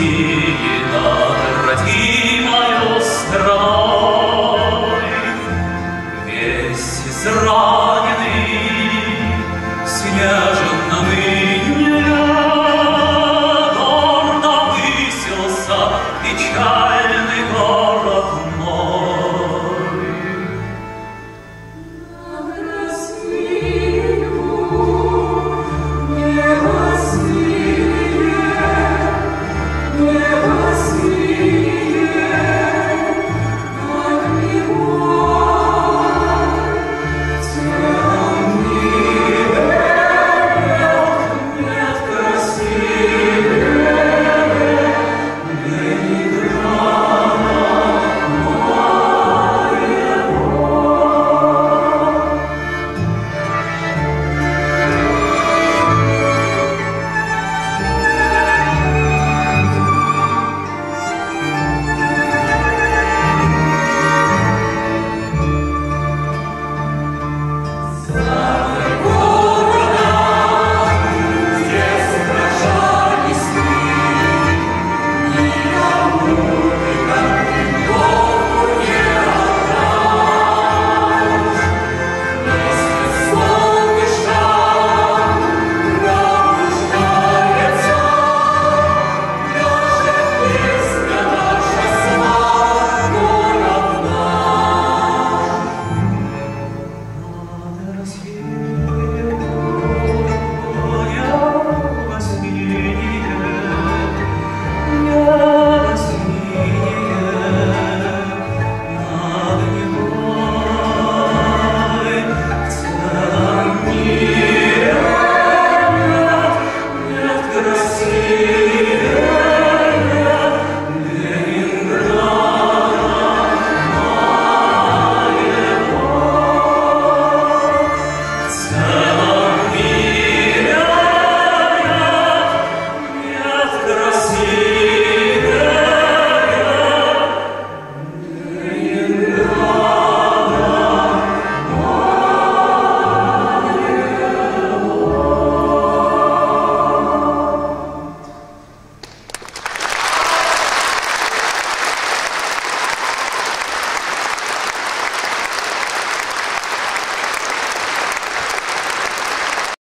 see.